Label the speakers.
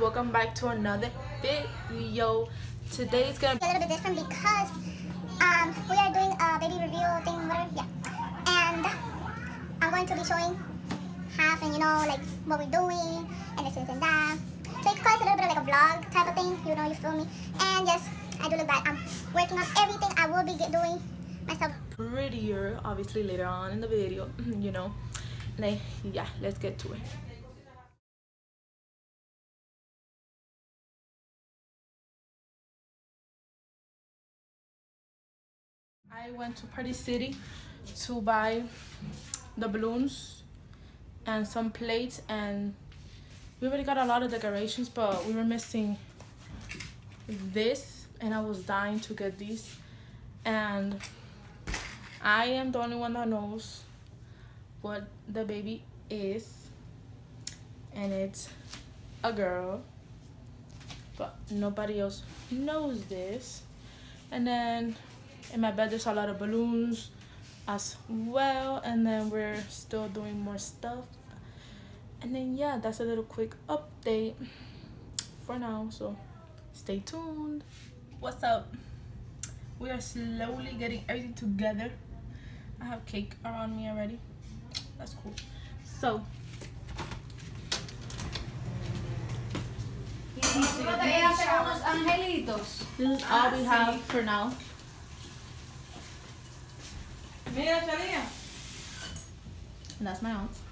Speaker 1: welcome back to another video. Today is gonna
Speaker 2: be a little bit different because um, we are doing a baby review thing whatever yeah. And i'm going to be showing half and you know like what we're doing and this and that. So it's quite a little bit of like a vlog type of thing you know you feel me. And yes i do look bad. I'm working on everything i will be doing myself.
Speaker 1: Prettier obviously later on in the video you know. And yeah let's get to it I went to Party City to buy the balloons and some plates and we already got a lot of decorations but we were missing this and I was dying to get these. And I am the only one that knows what the baby is and it's a girl but nobody else knows this. And then in my bed there's a lot of balloons as well and then we're still doing more stuff. And then yeah that's a little quick update for now so stay tuned. What's up? We are slowly getting everything together. I have cake around me already. That's cool. So this is all we have for now Mira, that's my aunt.